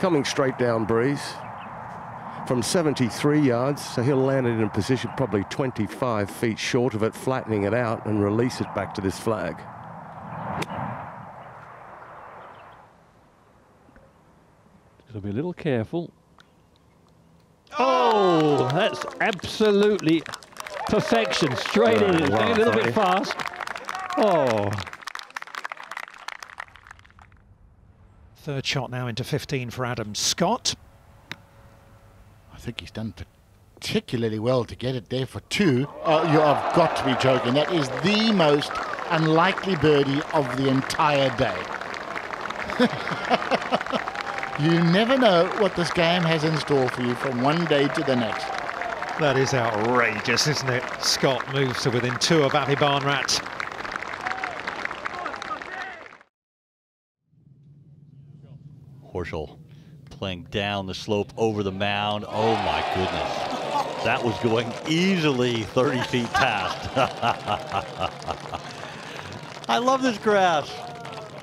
coming straight down breeze from 73 yards, so he'll land it in a position probably 25 feet short of it, flattening it out and release it back to this flag. Got to be a little careful. Oh, that's absolutely perfection. Straight in. It's going a little bit fast. Oh. Third shot now into 15 for Adam Scott. I think he's done particularly well to get it there for two. Oh, you have got to be joking. That is the most unlikely birdie of the entire day. you never know what this game has in store for you from one day to the next. That is outrageous, isn't it? Scott moves to within two of Aphibarnrat. Horschel playing down the slope over the mound. Oh my goodness. That was going easily 30 feet past. I love this grass.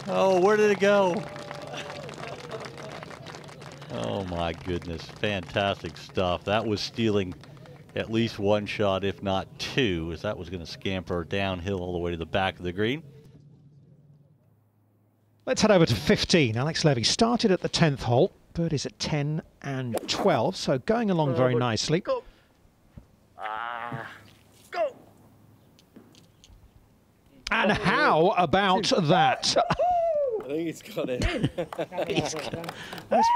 Oh, where did it go? Oh my goodness, fantastic stuff. That was stealing at least one shot, if not two, as that was going to scamper downhill all the way to the back of the green. Let's head over to 15. Alex Levy started at the 10th hole. Bird is at 10 and 12, so going along very nicely. Go. Ah. Go. And how about that? I think he's got it. He's got, that's,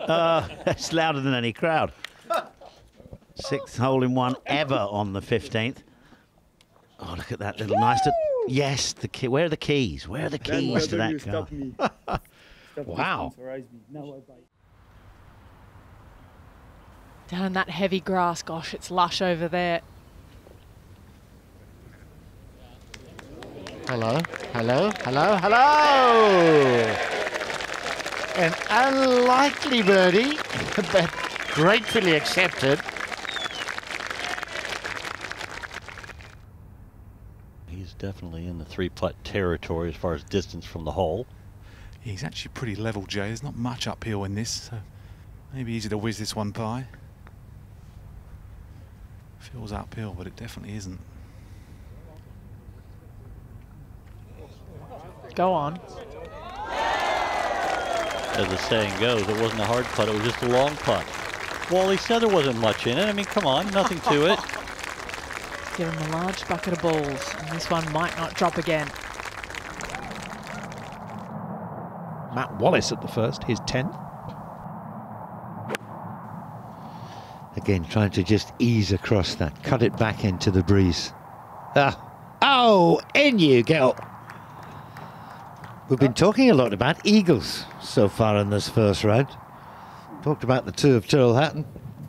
uh, that's louder than any crowd. Sixth hole in one ever on the 15th. Oh, look at that little nice. To, yes, the key. Where are the keys? Where are the keys to that car? wow. Down in that heavy grass, gosh, it's lush over there. Hello, hello, hello, hello! An unlikely birdie, but gratefully accepted. He's definitely in the three putt territory as far as distance from the hole. He's actually pretty level, Jay. There's not much uphill in this, so maybe easy to whiz this one by. Feels uphill, but it definitely isn't. Go on. As the saying goes, it wasn't a hard putt, it was just a long putt. Wally said there wasn't much in it. I mean, come on, nothing to it. Give him a large bucket of balls, and this one might not drop again. Matt Wallace at the first, his 10th. Again, trying to just ease across that, cut it back into the breeze. Ah. Oh, in you go. We've been talking a lot about eagles so far in this first round. Talked about the two of Tyrrell Hatton.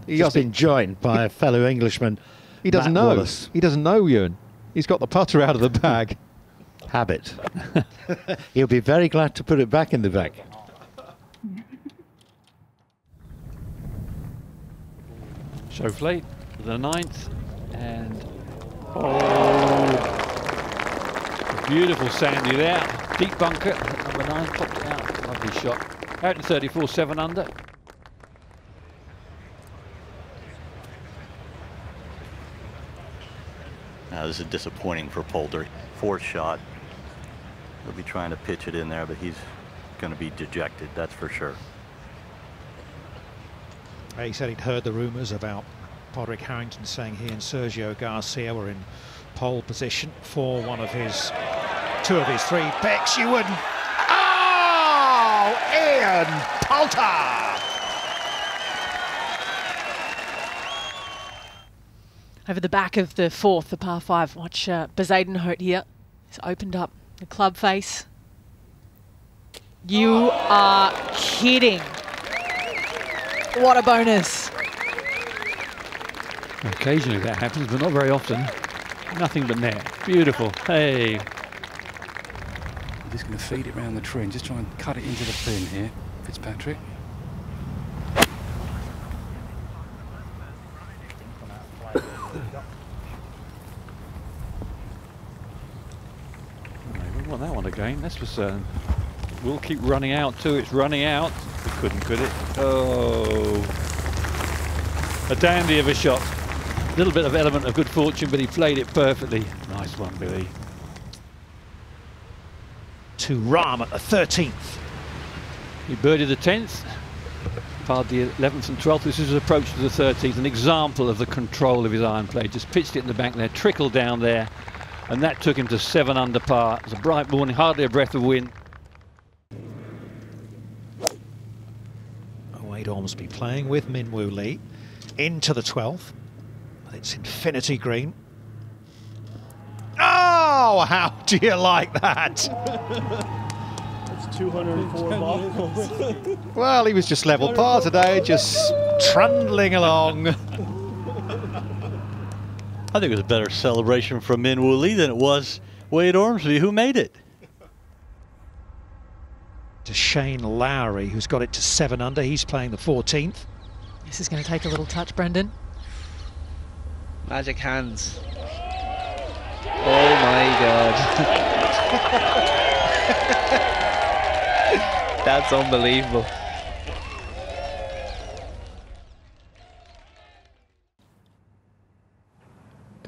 He's just been joined by a fellow Englishman. He doesn't Matt know. Wallace. He doesn't know, Ewan. He's got the putter out of the bag. Habit. He'll be very glad to put it back in the bag. Schauffele for the ninth. And oh, beautiful Sandy there. Deep bunker. Number nine popped it out. Lovely shot. Out in 34, seven under. Now, this is disappointing for Poulter. Fourth shot. He'll be trying to pitch it in there, but he's going to be dejected, that's for sure. He said he'd heard the rumours about Padraig Harrington saying he and Sergio Garcia were in pole position for one of his, two of his three picks. You wouldn't. Oh, Ian Poulter! Over the back of the fourth, the par five. Watch uh, Bezuidenhout here. He's opened up the club face. You are kidding. What a bonus. Occasionally that happens, but not very often. Nothing but net. Beautiful. Hey. I'm just going to feed it around the tree and just try and cut it into the pin here, Fitzpatrick. We want that one again, that's for certain. Uh, will keep running out too. It's running out. He couldn't, could it? Oh. A dandy of a shot. A little bit of element of good fortune, but he played it perfectly. Nice one, Billy. To Rahm at the 13th. He birdied the 10th, parred the 11th and 12th. This is his approach to the 13th, an example of the control of his iron play. Just pitched it in the bank there, trickled down there, and that took him to seven under par. It was a bright morning, hardly a breath of wind. Oh, Wade Ormsby playing with Min Woo Lee into the 12th. It's infinity green. Oh, how do you like that? That's 204 balls. Well, he was just level par today, just trundling along. I think it was a better celebration from Min Woo Lee than it was Wade Ormsby, who made it. To Shane Lowry, who's got it to seven under. He's playing the 14th. This is going to take a little touch, Brendan. Magic hands. Oh my god. That's unbelievable.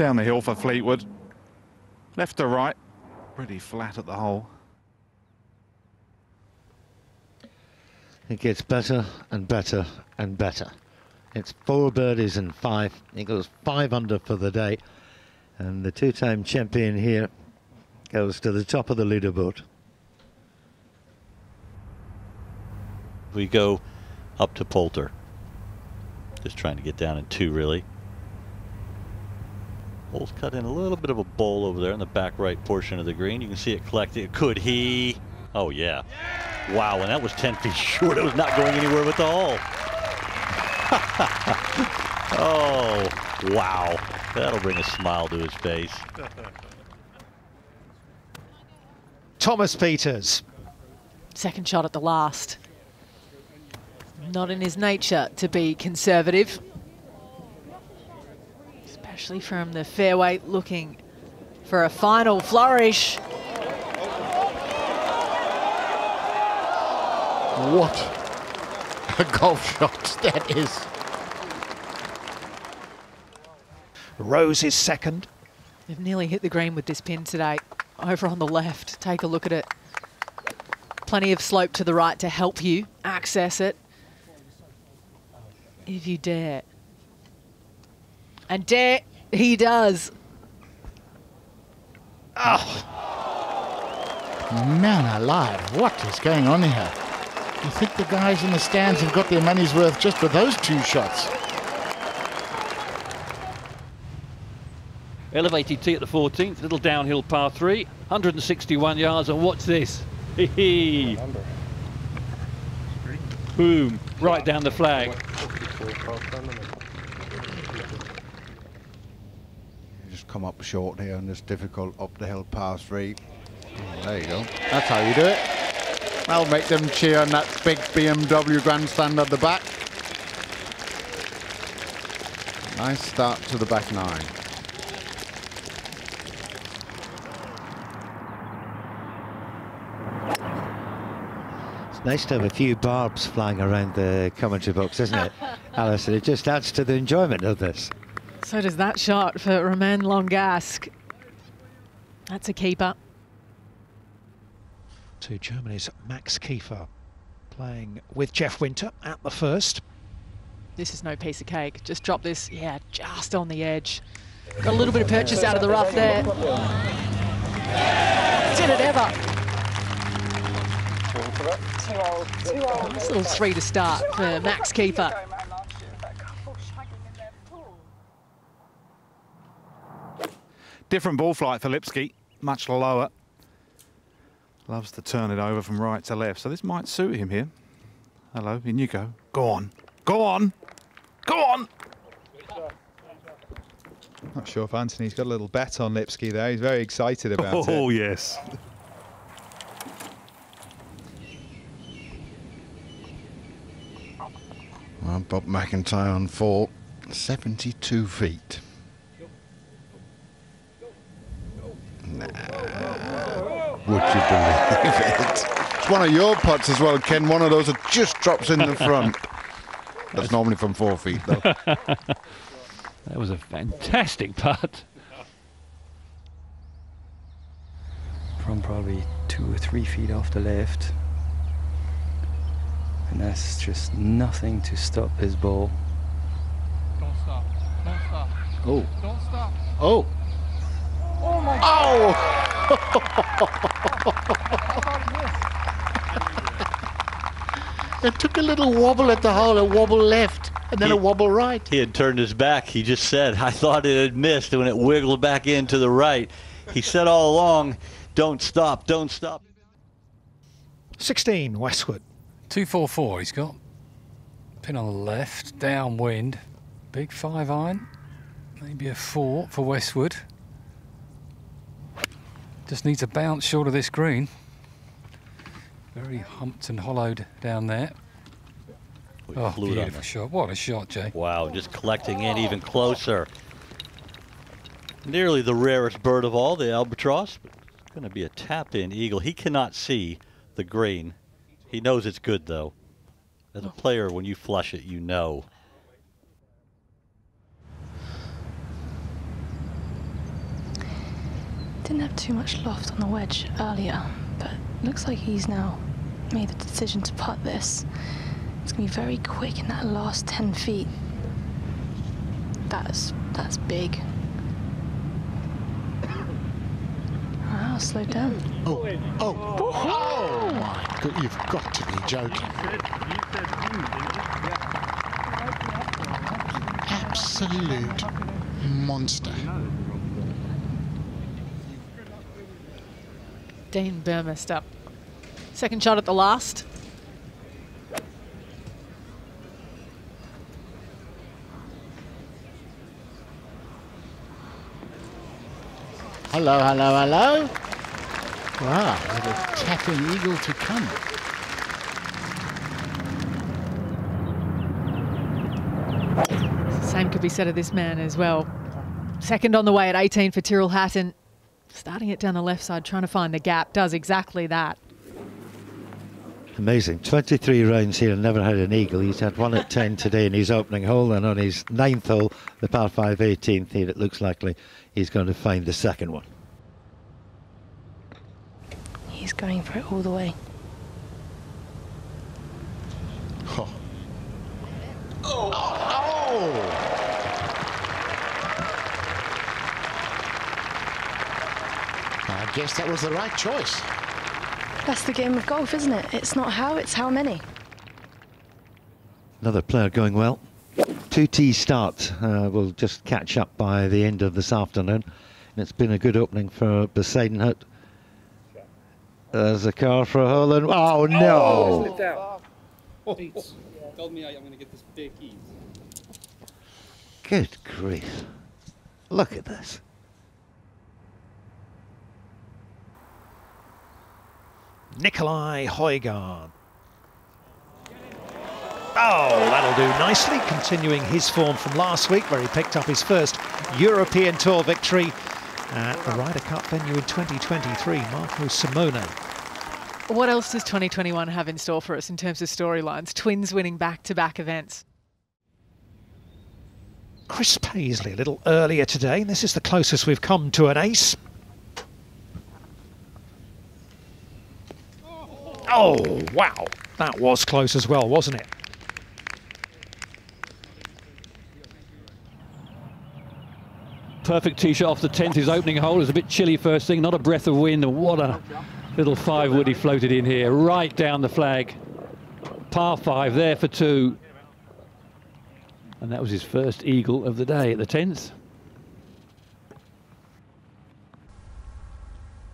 Down the hill for Fleetwood. Left to right. Pretty flat at the hole. It gets better and better and better. It's four birdies and five. He goes five under for the day. And the two-time champion here goes to the top of the leaderboard. We go up to Poulter. Just trying to get down in two, really. Hole's cut in a little bit of a bowl over there in the back right portion of the green. You can see it collecting. Could he? Oh, yeah. Wow, and that was 10 feet short. It was not going anywhere with the hole. oh, wow. That'll bring a smile to his face. Thomas Pieters. Second shot at the last. Not in his nature to be conservative. Especially from the fairway looking for a final flourish. What a golf shot that is. Rose is second. They've nearly hit the green with this pin today. Over on the left, take a look at it. Plenty of slope to the right to help you access it. If you dare. And dare, he does. Oh. Man alive, what is going on here? You think the guys in the stands have got their money's worth just for those two shots? Elevated tee at the 14th, little downhill par 3, 161 yards, and watch this. Hee hee. Boom, right down the flag. Come up short here on this difficult up the hill par three. Oh, there you go. That's how you do it. That'll make them cheer on that big BMW grandstand at the back. Nice start to the back nine. It's nice to have a few barbs flying around the commentary box, isn't it, Alison? It just adds to the enjoyment of this. So does that shot for Romain Langasque. That's a keeper. To Germany's Max Kiefer playing with Jeff Winther at the first. This is no piece of cake. Just drop this, yeah, just on the edge. Got a little bit of purchase out of the rough there. Did it ever. Nice little three to start for Max Kiefer. Different ball flight for Lipsky, much lower. Loves to turn it over from right to left, so this might suit him here. Hello, in you go. Go on. Go on. Go on. Not sure if Anthony's got a little bet on Lipsky there. He's very excited about Oh, it. Oh, yes. Well, Bob McIntyre on four, 72 feet. Would you believe it? It's one of your putts as well, Ken. One of those that just drops in the front. That's normally from four feet, though. that was a fantastic putt. From probably two or three feet off the left. And that's just nothing to stop his ball. Don't stop. Don't stop. Oh. Don't stop. Oh. Oh my oh. It took a little wobble at the hole, a wobble left, and then He- a wobble right. He had turned his back. He just said, I thought it had missed when it wiggled back into the right. He said all along, don't stop, don't stop. 16, Westwood. 244 he's got. Pin on the left, downwind. Big five iron. Maybe a four for Westwood. Just needs a bounce short of this green. Very humped and hollowed down there. Oh, flew beautiful shot. What a shot, Jay. Wow, just collecting in even closer. Nearly the rarest bird of all, the albatross. But it's going to be a tap in eagle. He cannot see the green. He knows it's good, though. As a oh. player, when you flush it, you know. Didn't have too much loft on the wedge earlier, but looks like he's now made the decision to putt this. It's gonna be very quick in that last 10 feet. That's that's big. Wow, slow down. Oh, oh, oh my god, you've got to be joking. Absolute monster. Dean Burmester. Second shot at the last. Hello, hello, hello. Wow, little tapping eagle to come. Same could be said of this man as well. Second on the way at 18 for Tyrrell Hatton. Starting it down the left side, trying to find the gap, does exactly that. Amazing. 23 rounds here and never had an eagle. He's had one at 10 today in his opening hole, and on his ninth hole, the par 5 18th here, it looks likely he's going to find the second one. He's going for it all the way. Oh. Oh! I guess that was the right choice. That's the game of golf, isn't it? It's not how, it's how many. Another player going well. Two T start. Uh, we'll just catch up by the end of this afternoon. And it's been a good opening for Bezuidenhout. There's a car for Holland. Oh no! Slipped out. Beats. Told me I'm going to get this big ease. Good grief. Look at this. Nicolai Højgaard. Oh, that'll do nicely, continuing his form from last week where he picked up his first European Tour victory at the Ryder Cup venue in 2023, Marco Simone. What else does 2021 have in store for us in terms of storylines? Twins winning back-to-back events. Chris Paisley a little earlier today. And this is the closest we've come to an ace. Oh, wow. That was close as well, wasn't it? Perfect tee shot off the 10th. His opening hole is a bit chilly first thing, not a breath of wind. And what a little five wood he floated in here, right down the flag. Par five there for two. And that was his first eagle of the day at the 10th.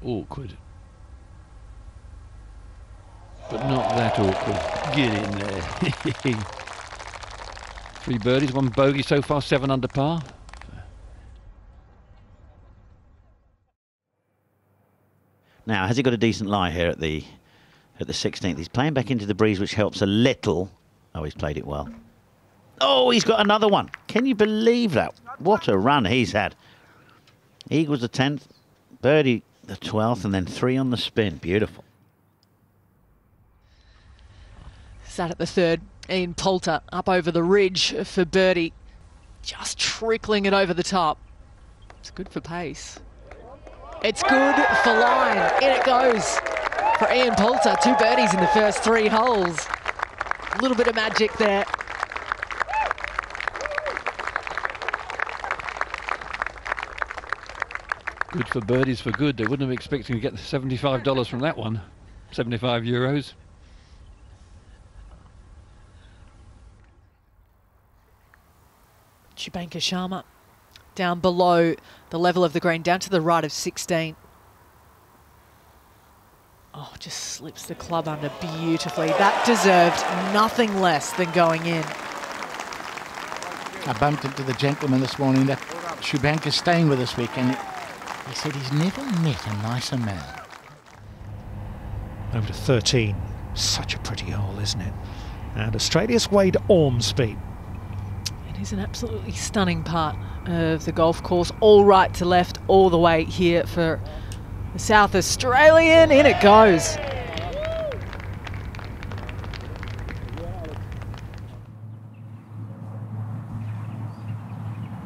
Awkward. But not that awkward. Get in there. Three birdies, one bogey so far, seven under par. Now, has he got a decent lie here at the at the 16th? He's playing back into the breeze, which helps a little. Oh, he's played it well. Oh, he's got another one. Can you believe that? What a run he's had. Eagles the 10th, birdie the 12th, and then three on the spin. Beautiful. Sat at the third, Ian Poulter up over the ridge for birdie. Just trickling it over the top. It's good for pace. It's good for line. In it goes for Ian Poulter. Two birdies in the first three holes. A little bit of magic there. Good for birdies for good. They wouldn't have expected to get the $75 from that one. 75 euros. Shubhankar Sharma down below the level of the green, down to the right of 16. Oh, just slips the club under beautifully. That deserved nothing less than going in. I bumped into the gentleman this morning that Shubhankar's staying with this week, and he said he's never met a nicer man. Over to 13. Such a pretty hole, isn't it? And Australia's Wade Ormsby. Is an absolutely stunning part of the golf course, all right to left, all the way here for the South Australian. In it goes.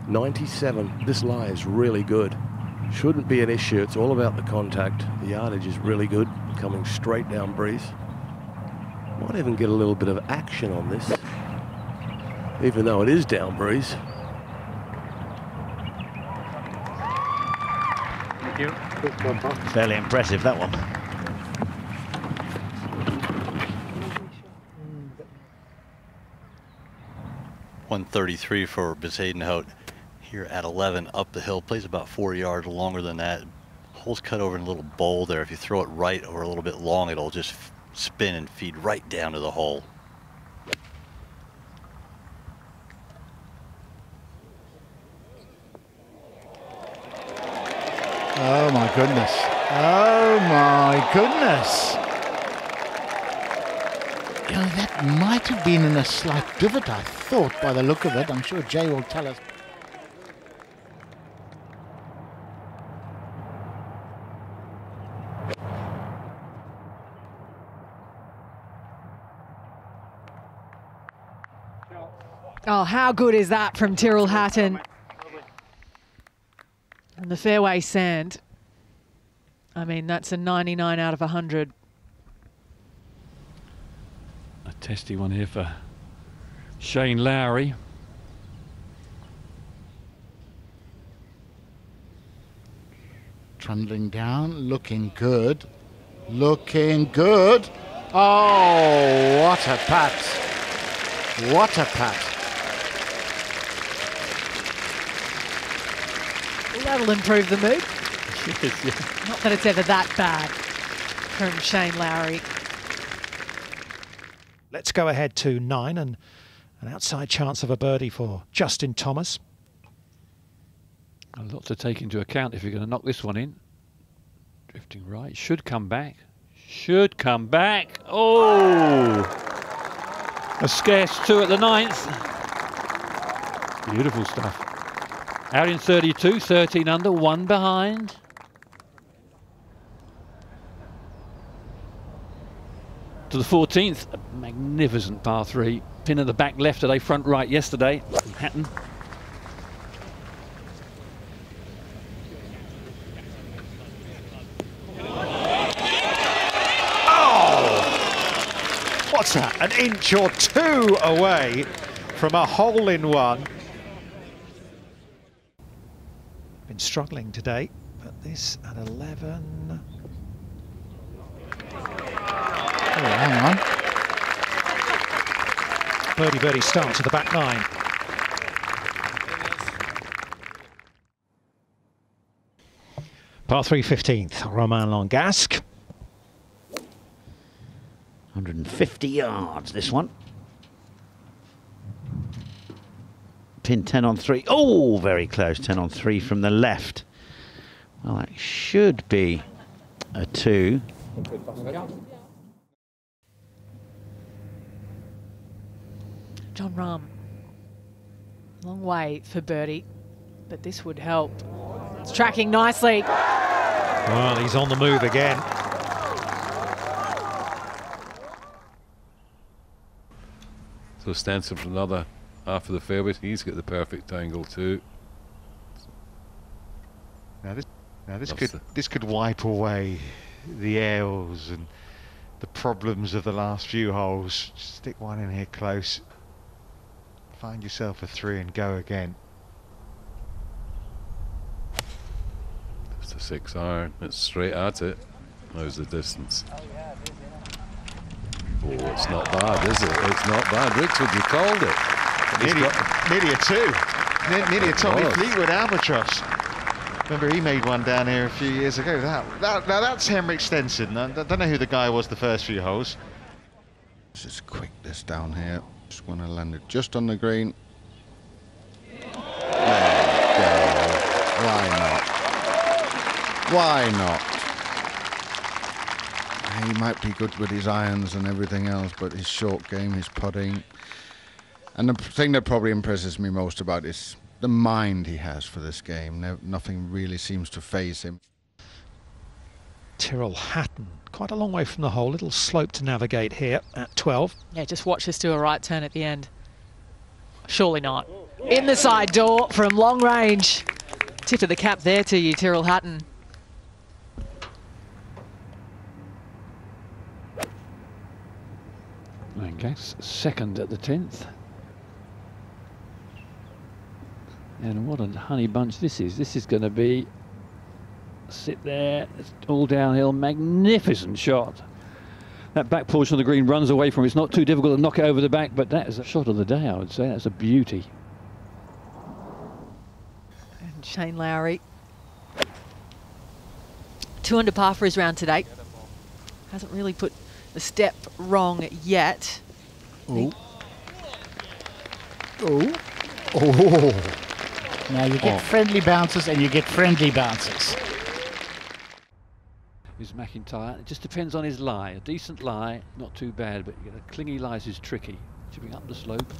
Ninety-seven. This lie is really good. Shouldn't be an issue. It's all about the contact. The yardage is really good, coming straight down breeze. Might even get a little bit of action on this, even though it is down breeze. Thank you. Fairly impressive, that one. One thirty-three for Bezuidenhout here at 11 up the hill. Plays about four yards longer than that. Hole's cut over in a little bowl there. If you throw it right or a little bit long, it'll just spin and feed right down to the hole. Oh my goodness. Oh my goodness. You know, that might have been in a slight divot, I thought, by the look of it. I'm sure Jay will tell us. Oh, how good is that from Tyrrell Hatton? And the fairway sand. I mean, that's a 99 out of 100. A testy one here for Shane Lowry. Trundling down, looking good. Looking good. Oh, what a putt. What a putt. That'll improve the mood. Yes, yes. Not that it's ever that bad from Shane Lowry. Let's go ahead to nine and an outside chance of a birdie for Justin Thomas. A lot to take into account if you're going to knock this one in. Drifting right. Should come back. Should come back. Oh! A scarce two at the ninth. Beautiful stuff. Out in 32, 13 under, one behind. To the 14th, a magnificent par three. Pin at the back left today, front right yesterday. Hatton. Oh, what's that? An inch or two away from a hole in one. Been struggling today, but this at 11. Oh, hang on. Birdie birdie start to the back nine. Par 3 15th, Romain Langasque. 150 yards, this one. Pin 10 on 3. Oh, very close. 10 on 3 from the left. Well, that should be a 2. Jon Rahm. Long way for birdie, but this would help. It's tracking nicely. Well, he's on the move again. So Stenson for another half of the fairway. He's got the perfect angle too. Now this, now this could this could wipe away the ails and the problems of the last few holes. Stick one in here close. Find yourself a three and go again. It's a six iron. It's straight at it. Knows the distance. Oh, it's not bad, is it? It's not bad. Richard, you called it. He's Nearly, nearly a two. Ne- Nearly a Tommy was. Fleetwood albatross. Remember he made one down here a few years ago. That, that now that's Henrik Stenson. I don't know who the guy was the first few holes. This is quick, this down here. Just want to land it just on the green. There you go. Why not? Why not? He might be good with his irons and everything else, but his short game, his putting. And the thing that probably impresses me most about is the mind he has for this game. No, nothing really seems to phase him. Tyrrell Hatton, quite a long way from the hole, little slope to navigate here at 12. Yeah, just watch this do a right turn at the end. Surely not. In the side door from long range. Tip of the cap there to you, Tyrrell Hatton. Okay, s- second at the 10th. And what a honey bunch this is. This is going to be sit there, it's all downhill, magnificent shot. That back portion of the green runs away from it. It's not too difficult to knock it over the back, but that is a shot of the day, I would say. That's a beauty. And Shane Lowry. Two under par for his round today. Hasn't really put a step wrong yet. Oh. Oh. Oh. Now you get Oh. friendly bounces and you get friendly bounces. Is McIntyre. It just depends on his lie. A decent lie, not too bad, but a clingy lies is tricky. Chipping up the slope.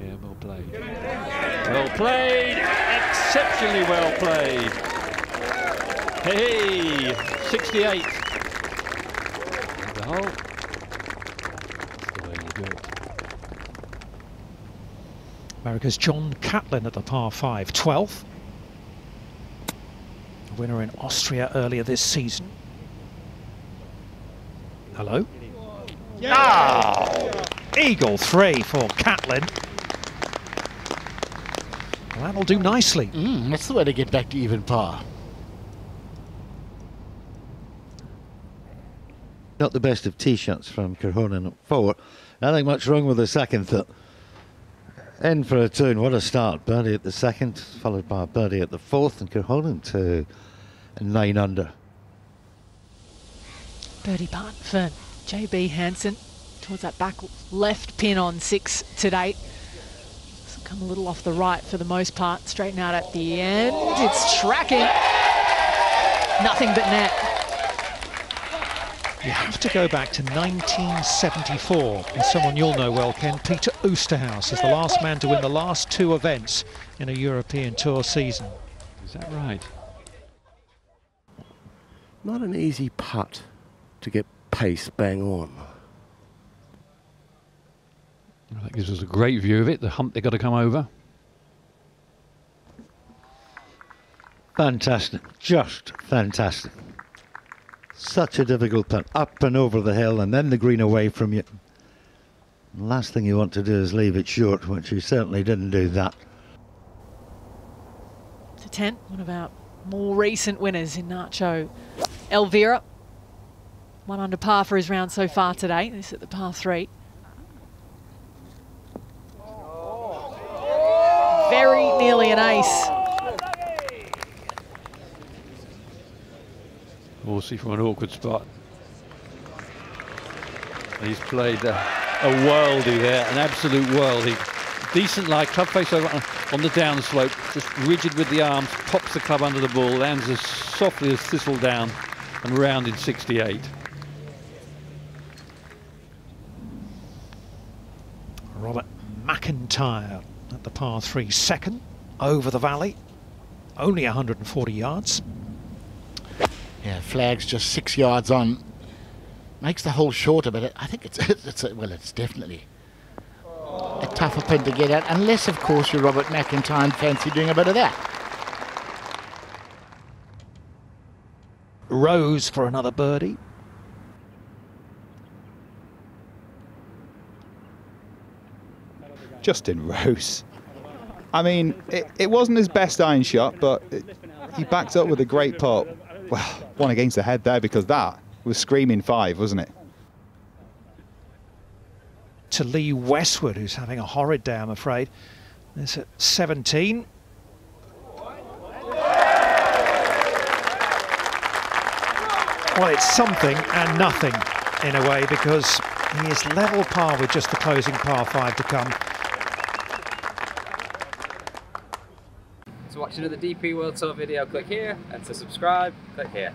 Yeah, well played. Well played! Exceptionally well played. Hey, 68. The hole. That's the way you do it. America's John Catlin at the par 5, 12th. Winner in Austria earlier this season. Hello? Oh! Eagle 3 for Catlin. Well, that'll do nicely. Mm, that's the way to get back to even par. Not the best of tee shots from Korhonen at four. Nothing much wrong with the second. Th- in for a tune. What a start. Birdie at the second, followed by a birdie at the fourth, and Korhonen to nine under. Birdie putt for JB Hansen towards that back left pin on six today. It's come a little off the right for the most part. Straighten out at the end. It's tracking. Nothing but net. You have to go back to 1974, and someone you'll know well, Ken, Peter Oosterhuis is the last man to win the last two events in a European Tour season. Is that right? Not an easy putt to get pace bang on. Well, that gives us a great view of it. The hump they've got to come over. Fantastic. Just fantastic. Such a difficult putt. Up and over the hill, and then the green away from you. Last thing you want to do is leave it short, which you certainly didn't do that. To 10, one of our more recent winners in Nacho. Elvira, one under par for his round so far today. This at the par three. Very nearly an ace. Horsey from an awkward spot. He's played a, a worldie there, an absolute worldie. Decent lie, club face over on, the downslope, just rigid with the arms, pops the club under the ball, lands as softly as thistle down and round in 68. Robert McIntyre at the par 3 second, over the valley, only 140 yards. Yeah, flag's just six yards on. Makes the hole shorter, but it, I think it's, it's a, well, it's definitely a tougher pin to get at, unless, of course, you're Robert McIntyre and fancy doing a bit of that. Rose for another birdie. Justin Rose. I mean, it, it wasn't his best iron shot, but it, he backed up with a great putt. Well, one against the head there because that was screaming five, wasn't it? To Lee Westwood, who's having a horrid day, I'm afraid. There's at 17. Well, it's something and nothing in a way because he is level par with just the closing par five to come. To watch another DP World Tour video, click here, and to subscribe, click here.